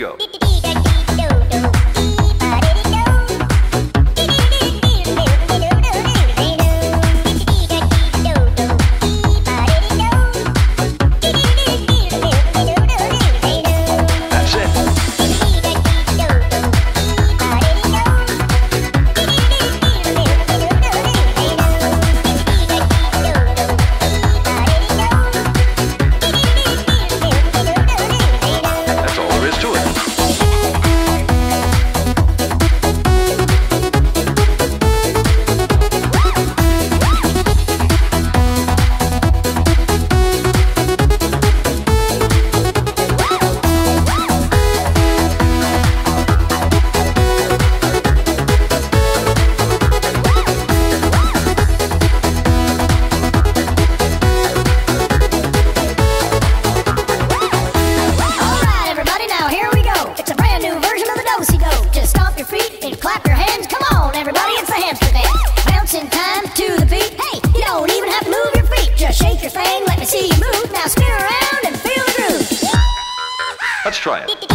go. Clap your hands. Come on, everybody, it's the hamster dance. Bounce in time to the beat. Hey, you don't even have to move your feet. Just shake your thing, let me see you move. Now spin around and feel the groove. Let's try it.